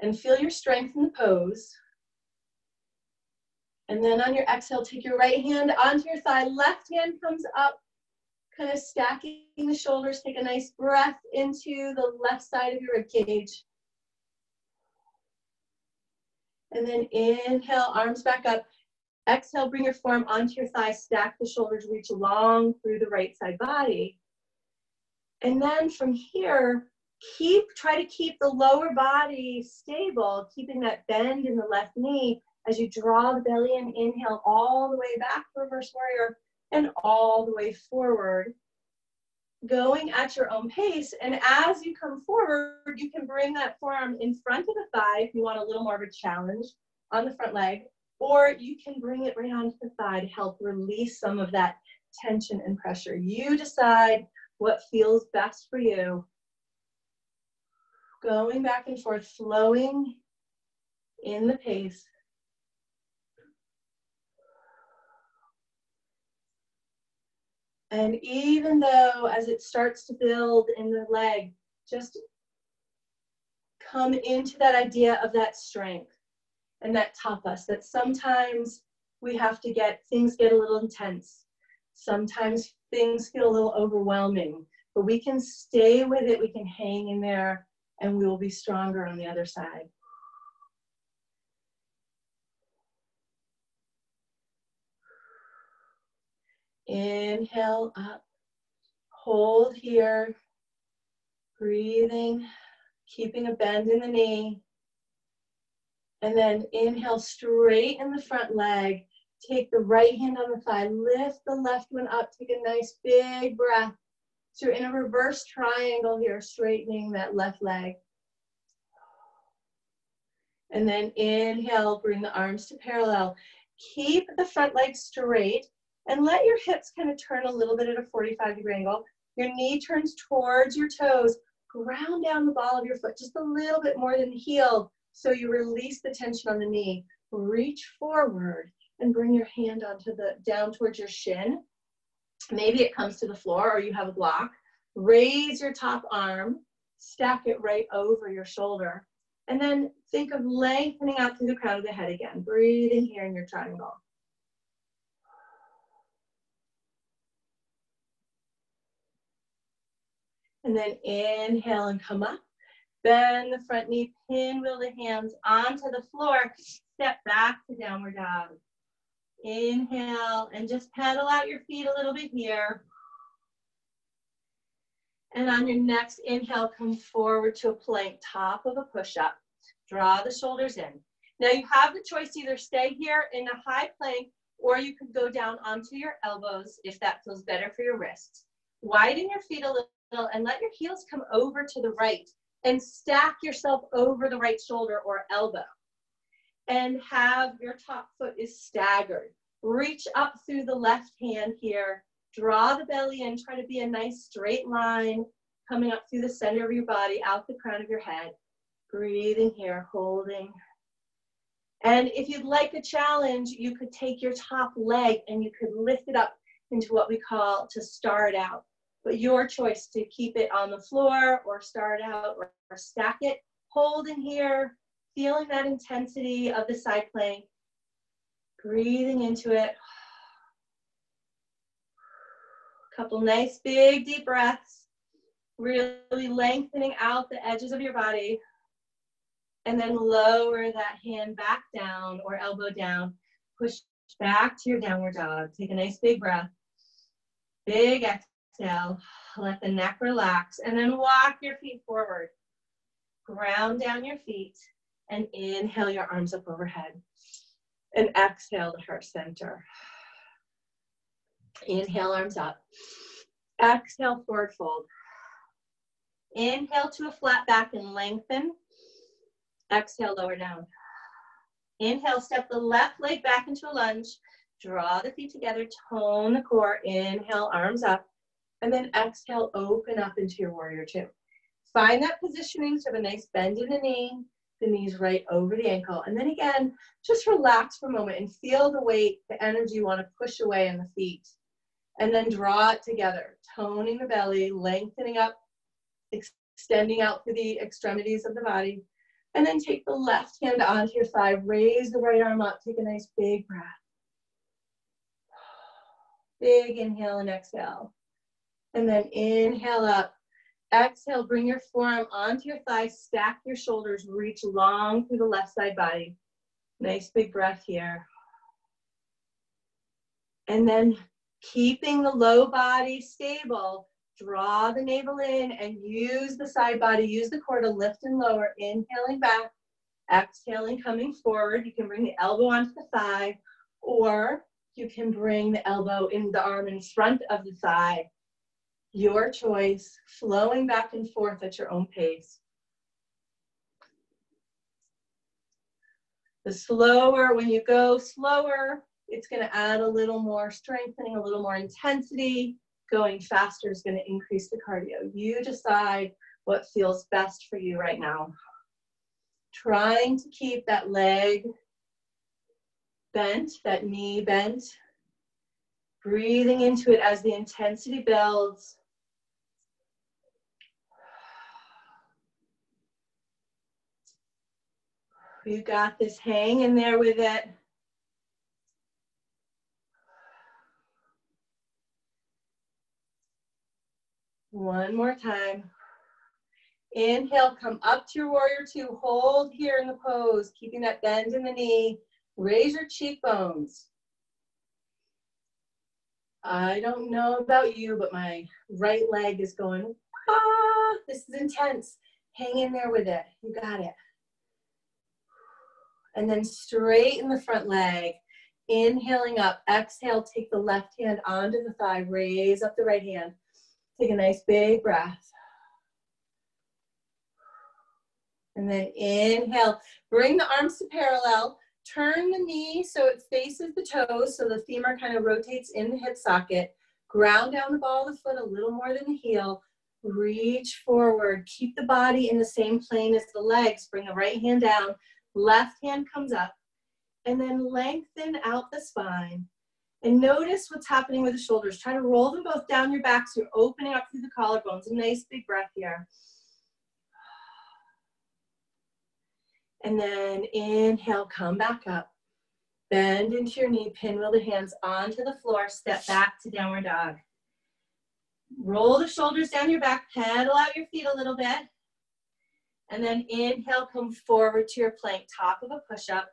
and feel your strength in the pose. And then on your exhale, take your right hand onto your thigh, left hand comes up, kind of stacking the shoulders. Take a nice breath into the left side of your rib cage. And then inhale, arms back up. Exhale, bring your forearm onto your thigh, stack the shoulders, reach long through the right side body. And then from here, keep, try to keep the lower body stable, keeping that bend in the left knee as you draw the belly in, inhale all the way back, reverse warrior, and all the way forward. Going at your own pace, and as you come forward, you can bring that forearm in front of the thigh if you want a little more of a challenge on the front leg, or you can bring it right onto the thigh to help release some of that tension and pressure. You decide what feels best for you. Going back and forth, flowing in the pace. And even though as it starts to build in the leg, just come into that idea of that strength and that tapas, that sometimes we have to get, things get a little intense. Sometimes things feel a little overwhelming, but we can stay with it, we can hang in there, and we will be stronger on the other side. Inhale up, hold here, breathing, keeping a bend in the knee. And then inhale straight in the front leg. Take the right hand on the thigh, lift the left one up, take a nice big breath. So you're in a reverse triangle here, straightening that left leg. And then inhale, bring the arms to parallel. Keep the front leg straight and let your hips kind of turn a little bit at a 45 degree angle. Your knee turns towards your toes. Ground down the ball of your foot just a little bit more than the heel so you release the tension on the knee. Reach forward and bring your hand onto the down towards your shin. Maybe it comes to the floor or you have a block. Raise your top arm, stack it right over your shoulder. And then think of lengthening out through the crown of the head again. Breathing here in your triangle. And then inhale and come up. Bend the front knee, pinwheel the hands onto the floor. Step back to downward dog. Inhale and just pedal out your feet a little bit here. And on your next inhale, come forward to a plank, top of a push-up. Draw the shoulders in. Now you have the choice either stay here in a high plank or you could go down onto your elbows if that feels better for your wrists. Widen your feet a little and let your heels come over to the right and stack yourself over the right shoulder or elbow and have your top foot is staggered. Reach up through the left hand here, draw the belly in, try to be a nice straight line coming up through the center of your body, out the crown of your head. Breathing here, holding. And if you'd like a challenge, you could take your top leg and you could lift it up into what we call to start out but your choice to keep it on the floor or start out or, or stack it. Hold in here, feeling that intensity of the side plank, breathing into it. A couple nice big deep breaths, really lengthening out the edges of your body. And then lower that hand back down or elbow down. Push back to your downward dog. Take a nice big breath. Big exhale exhale, let the neck relax, and then walk your feet forward. Ground down your feet, and inhale your arms up overhead. And exhale to heart center. Inhale, arms up. Exhale, forward fold. Inhale to a flat back and lengthen. Exhale, lower down. Inhale, step the left leg back into a lunge. Draw the feet together, tone the core. Inhale, arms up. And then exhale, open up into your warrior two. Find that positioning, so have a nice bend in the knee, the knees right over the ankle. And then again, just relax for a moment and feel the weight, the energy you want to push away in the feet. And then draw it together, toning the belly, lengthening up, extending out through the extremities of the body. And then take the left hand onto your thigh, raise the right arm up, take a nice big breath. Big inhale and exhale. And then inhale up. Exhale, bring your forearm onto your thigh, stack your shoulders, reach long through the left side body. Nice big breath here. And then keeping the low body stable, draw the navel in and use the side body, use the core to lift and lower, inhaling back, exhaling, coming forward. You can bring the elbow onto the thigh, or you can bring the elbow in the arm in front of the thigh your choice, flowing back and forth at your own pace. The slower, when you go slower, it's going to add a little more strengthening, a little more intensity. Going faster is going to increase the cardio. You decide what feels best for you right now. Trying to keep that leg bent, that knee bent. Breathing into it as the intensity builds. You got this. Hang in there with it. One more time. Inhale, come up to your warrior two. Hold here in the pose, keeping that bend in the knee. Raise your cheekbones. I don't know about you, but my right leg is going, ah, this is intense. Hang in there with it. You got it and then straighten the front leg. Inhaling up, exhale, take the left hand onto the thigh, raise up the right hand. Take a nice big breath. And then inhale, bring the arms to parallel, turn the knee so it faces the toes, so the femur kind of rotates in the hip socket. Ground down the ball of the foot a little more than the heel. Reach forward, keep the body in the same plane as the legs. Bring the right hand down, Left hand comes up and then lengthen out the spine. And notice what's happening with the shoulders. Try to roll them both down your back so you're opening up through the collarbones. A nice big breath here. And then inhale, come back up. Bend into your knee, pinwheel the hands onto the floor, step back to downward dog. Roll the shoulders down your back, pedal out your feet a little bit. And then inhale, come forward to your plank, top of a push-up.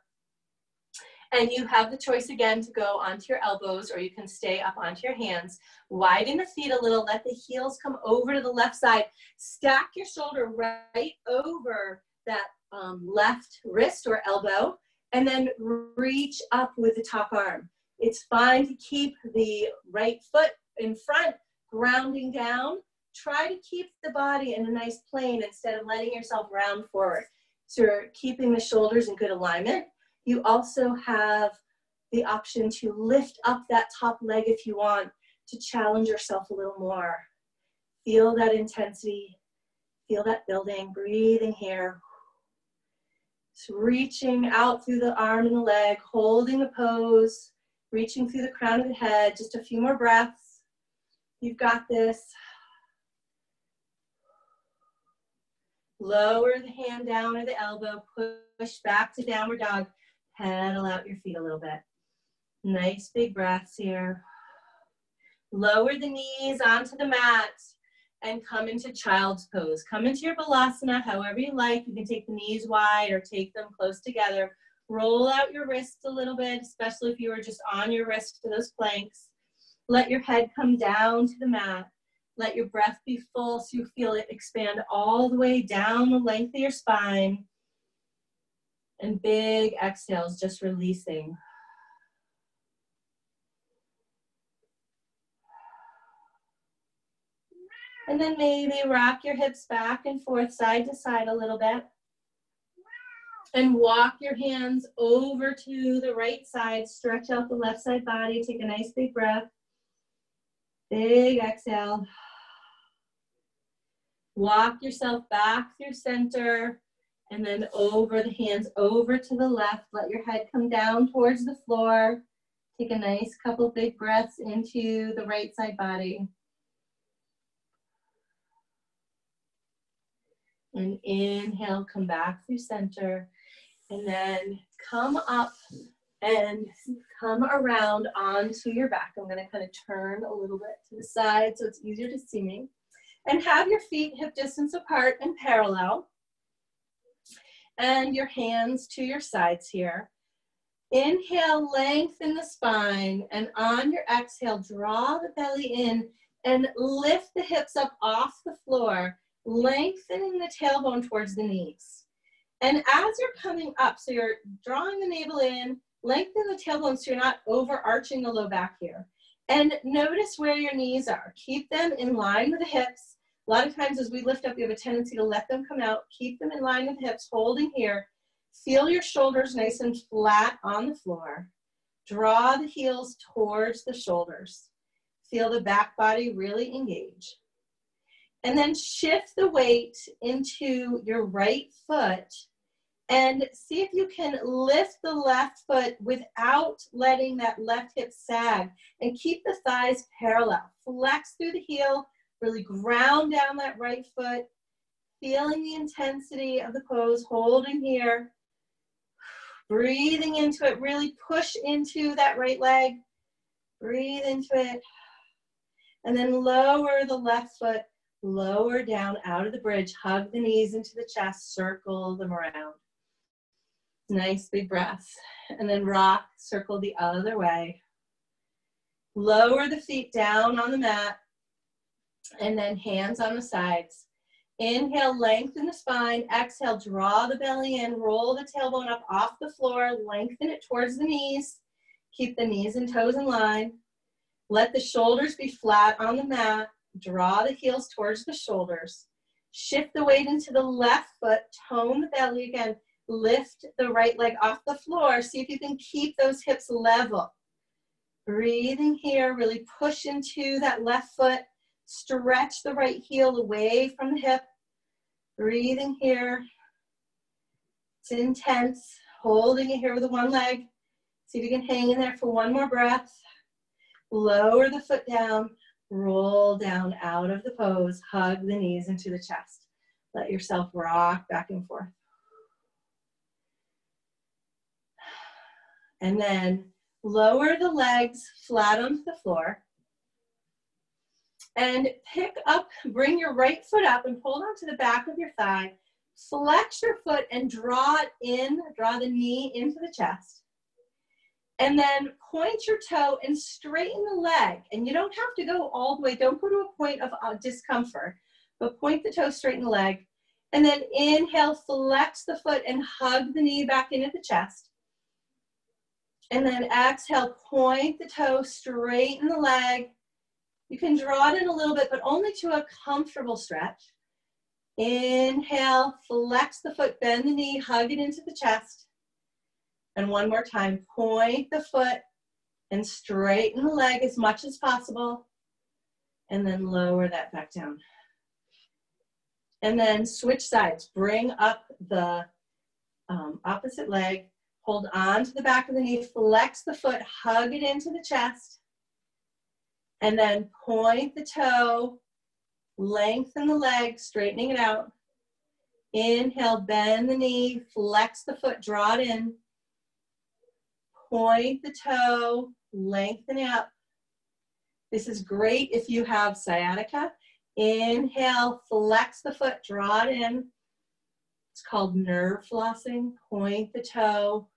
And you have the choice again to go onto your elbows or you can stay up onto your hands. Widen the feet a little, let the heels come over to the left side. Stack your shoulder right over that um, left wrist or elbow and then reach up with the top arm. It's fine to keep the right foot in front, grounding down, try to keep the body in a nice plane instead of letting yourself round forward. So you're keeping the shoulders in good alignment. You also have the option to lift up that top leg if you want to challenge yourself a little more. Feel that intensity, feel that building, breathing here. So reaching out through the arm and the leg, holding the pose, reaching through the crown of the head, just a few more breaths. You've got this. Lower the hand down or the elbow, push back to downward dog. Pedal out your feet a little bit. Nice big breaths here. Lower the knees onto the mat and come into child's pose. Come into your balasana however you like. You can take the knees wide or take them close together. Roll out your wrists a little bit, especially if you were just on your wrist for those planks. Let your head come down to the mat. Let your breath be full so you feel it expand all the way down the length of your spine. And big exhales, just releasing. And then maybe rock your hips back and forth, side to side a little bit. And walk your hands over to the right side. Stretch out the left side body. Take a nice big breath. Big exhale. Walk yourself back through center and then over the hands over to the left. Let your head come down towards the floor. Take a nice couple big breaths into the right side body. And inhale, come back through center. And then come up and come around onto your back. I'm gonna kind of turn a little bit to the side so it's easier to see me. And have your feet hip distance apart and parallel. And your hands to your sides here. Inhale, lengthen the spine, and on your exhale, draw the belly in and lift the hips up off the floor, lengthening the tailbone towards the knees. And as you're coming up, so you're drawing the navel in, lengthen the tailbone so you're not overarching the low back here. And notice where your knees are. Keep them in line with the hips. A lot of times as we lift up, we have a tendency to let them come out. Keep them in line with hips, holding here. Feel your shoulders nice and flat on the floor. Draw the heels towards the shoulders. Feel the back body really engage. And then shift the weight into your right foot and see if you can lift the left foot without letting that left hip sag and keep the thighs parallel. Flex through the heel, really ground down that right foot, feeling the intensity of the pose, holding here. Breathing into it, really push into that right leg. Breathe into it. And then lower the left foot, lower down out of the bridge. Hug the knees into the chest, circle them around. Nice big breath. And then rock, circle the other way. Lower the feet down on the mat. And then hands on the sides. Inhale, lengthen the spine. Exhale, draw the belly in. Roll the tailbone up off the floor. Lengthen it towards the knees. Keep the knees and toes in line. Let the shoulders be flat on the mat. Draw the heels towards the shoulders. Shift the weight into the left foot. Tone the belly again. Lift the right leg off the floor. See if you can keep those hips level. Breathing here, really push into that left foot. Stretch the right heel away from the hip. Breathing here. It's intense. Holding it here with the one leg. See if you can hang in there for one more breath. Lower the foot down. Roll down out of the pose. Hug the knees into the chest. Let yourself rock back and forth. And then lower the legs flat onto the floor and pick up, bring your right foot up and hold onto the back of your thigh. Flex your foot and draw it in, draw the knee into the chest. And then point your toe and straighten the leg. And you don't have to go all the way, don't go to a point of uh, discomfort, but point the toe, straighten the leg. And then inhale, flex the foot and hug the knee back into the chest. And then exhale, point the toe, straighten the leg, you can draw it in a little bit, but only to a comfortable stretch. Inhale, flex the foot, bend the knee, hug it into the chest. And one more time, point the foot and straighten the leg as much as possible. And then lower that back down. And then switch sides. Bring up the um, opposite leg. Hold on to the back of the knee. Flex the foot. Hug it into the chest. And then point the toe, lengthen the leg, straightening it out. Inhale, bend the knee, flex the foot, draw it in. Point the toe, lengthen it up. This is great if you have sciatica. Inhale, flex the foot, draw it in. It's called nerve flossing. Point the toe,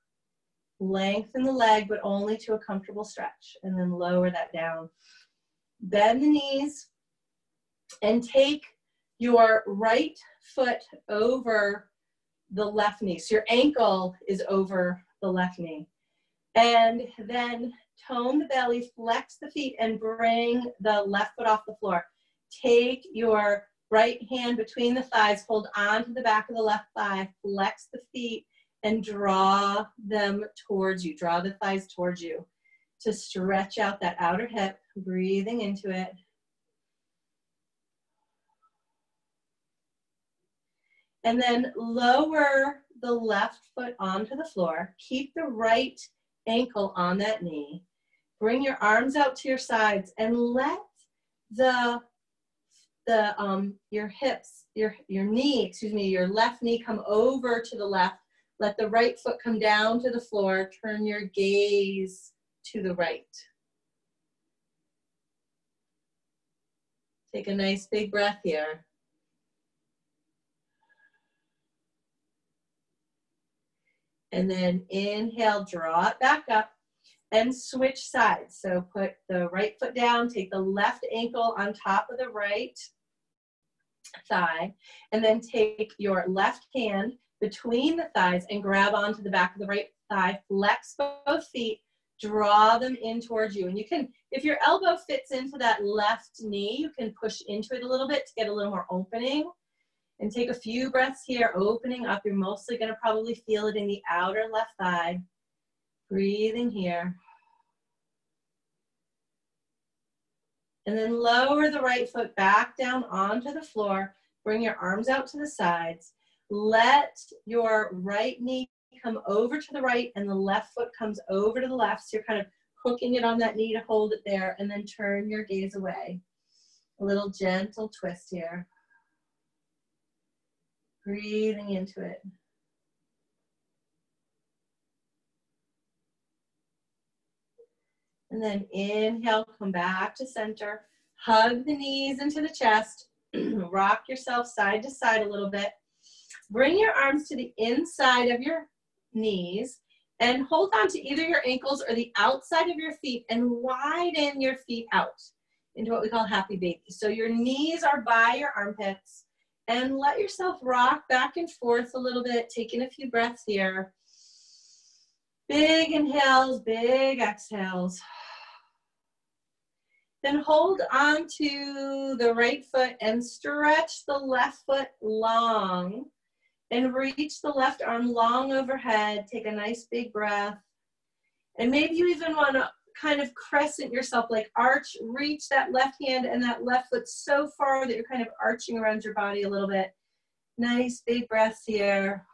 lengthen the leg, but only to a comfortable stretch, and then lower that down bend the knees, and take your right foot over the left knee. So your ankle is over the left knee. And then tone the belly, flex the feet, and bring the left foot off the floor. Take your right hand between the thighs, hold on to the back of the left thigh, flex the feet, and draw them towards you. Draw the thighs towards you to stretch out that outer hip breathing into it. And then lower the left foot onto the floor. Keep the right ankle on that knee. Bring your arms out to your sides and let the the um your hips, your your knee, excuse me, your left knee come over to the left Let the right foot come down to the floor. Turn your gaze to the right. Take a nice big breath here. And then inhale, draw it back up and switch sides. So put the right foot down, take the left ankle on top of the right thigh, and then take your left hand between the thighs and grab onto the back of the right thigh, flex both feet, draw them in towards you. And you can, if your elbow fits into that left knee, you can push into it a little bit to get a little more opening. And take a few breaths here, opening up. You're mostly gonna probably feel it in the outer left thigh. Breathing here. And then lower the right foot back down onto the floor. Bring your arms out to the sides. Let your right knee come over to the right and the left foot comes over to the left. So you're kind of hooking it on that knee to hold it there and then turn your gaze away. A little gentle twist here. Breathing into it. And then inhale, come back to center. Hug the knees into the chest. Rock yourself side to side a little bit. Bring your arms to the inside of your knees and hold on to either your ankles or the outside of your feet and widen your feet out into what we call happy baby. So your knees are by your armpits and let yourself rock back and forth a little bit, taking a few breaths here. Big inhales, big exhales. Then hold on to the right foot and stretch the left foot long and reach the left arm long overhead. Take a nice big breath. And maybe you even want to kind of crescent yourself, like arch, reach that left hand and that left foot so far that you're kind of arching around your body a little bit. Nice big breaths here.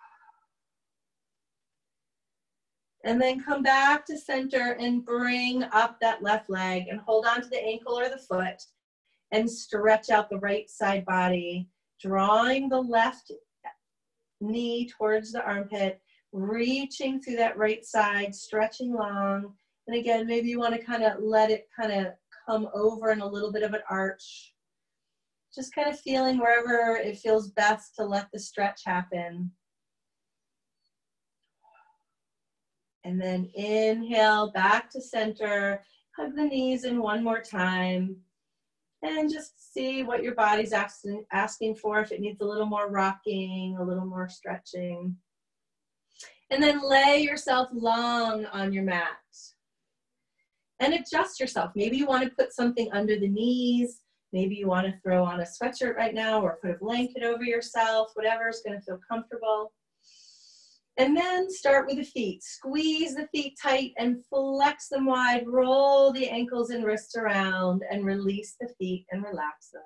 And then come back to center and bring up that left leg and hold on to the ankle or the foot and stretch out the right side body, drawing the left knee towards the armpit, reaching through that right side, stretching long. And again, maybe you want to kind of let it kind of come over in a little bit of an arch. Just kind of feeling wherever it feels best to let the stretch happen. And then inhale back to center. Hug the knees in one more time and just see what your body's asking, asking for, if it needs a little more rocking, a little more stretching. And then lay yourself long on your mat and adjust yourself. Maybe you want to put something under the knees. Maybe you want to throw on a sweatshirt right now or put a blanket over yourself, whatever is going to feel comfortable. And then start with the feet. Squeeze the feet tight and flex them wide. Roll the ankles and wrists around and release the feet and relax them.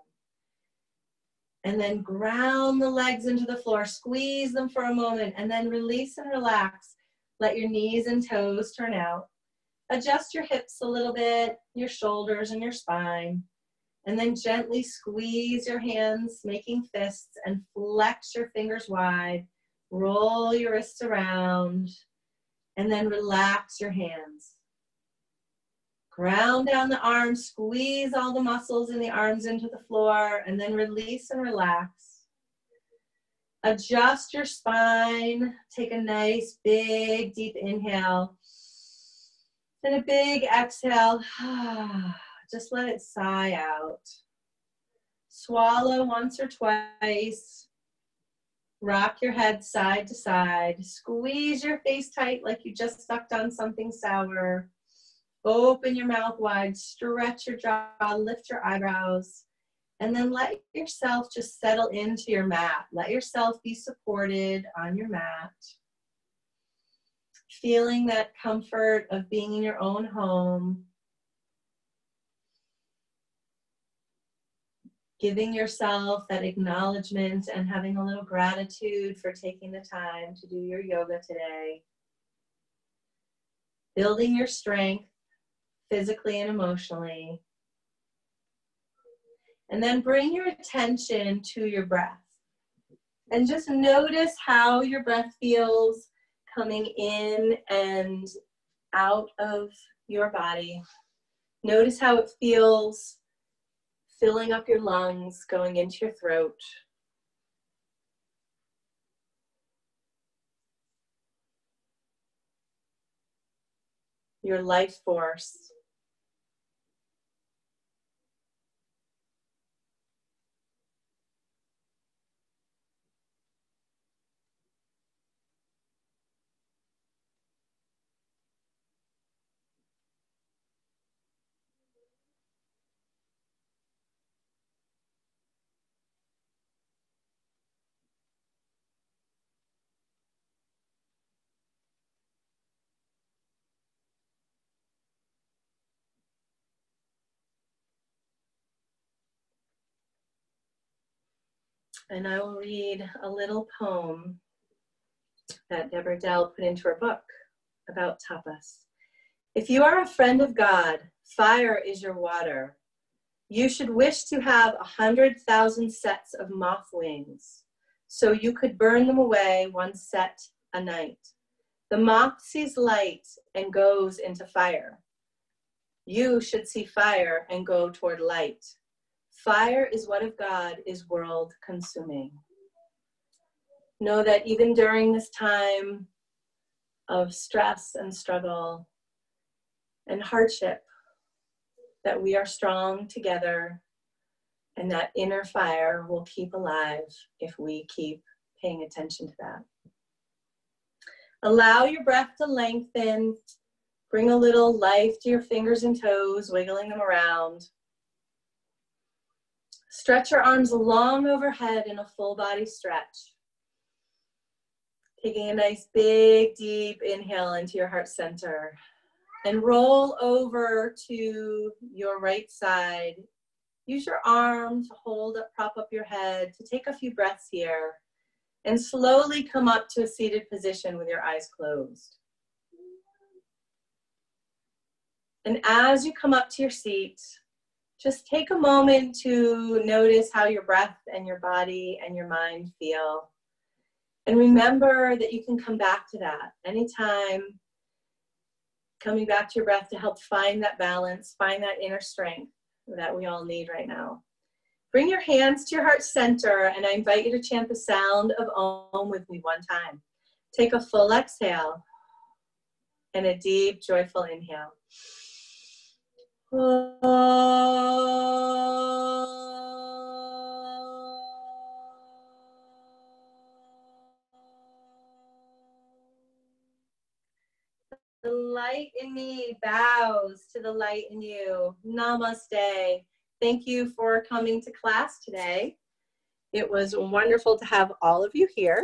And then ground the legs into the floor. Squeeze them for a moment and then release and relax. Let your knees and toes turn out. Adjust your hips a little bit, your shoulders and your spine. And then gently squeeze your hands, making fists, and flex your fingers wide Roll your wrists around and then relax your hands. Ground down the arms, squeeze all the muscles in the arms into the floor, and then release and relax. Adjust your spine. Take a nice, big, deep inhale. and a big exhale. Just let it sigh out. Swallow once or twice. Rock your head side to side. Squeeze your face tight like you just sucked on something sour. Open your mouth wide, stretch your jaw, lift your eyebrows, and then let yourself just settle into your mat. Let yourself be supported on your mat. Feeling that comfort of being in your own home. Giving yourself that acknowledgement and having a little gratitude for taking the time to do your yoga today. Building your strength physically and emotionally. And then bring your attention to your breath. And just notice how your breath feels. coming in and out of your body. Notice how it feels filling up your lungs, going into your throat. Your life force and I will read a little poem that Deborah Adele put into her book about tapas. If you are a friend of God, fire is your water. You should wish to have a hundred thousand sets of moth wings, so you could burn them away one set a night. The moth sees light and goes into fire. You should see fire and go toward light. Fire is what of God is world consuming. Know that even during this time of stress and struggle and hardship, that we are strong together and that inner fire will keep alive if we keep paying attention to that. Allow your breath to lengthen. Bring a little life to your fingers and toes, wiggling them around. Stretch your arms long overhead in a full body stretch. Taking a nice big deep inhale into your heart center and roll over to your right side. Use your arm to hold up, prop up your head, to take a few breaths here, and slowly come up to a seated position with your eyes closed. And as you come up to your seat, just take a moment to notice how your breath and your body and your mind feel. And remember that you can come back to that anytime, coming back to your breath to help find that balance, find that inner strength that we all need right now. Bring your hands to your heart center, and I invite you to chant the sound of Om with me one time. Take a full exhale and a deep, joyful inhale. The light in me bows to the light in you. Namaste. Thank you for coming to class today. It was wonderful to have all of you here.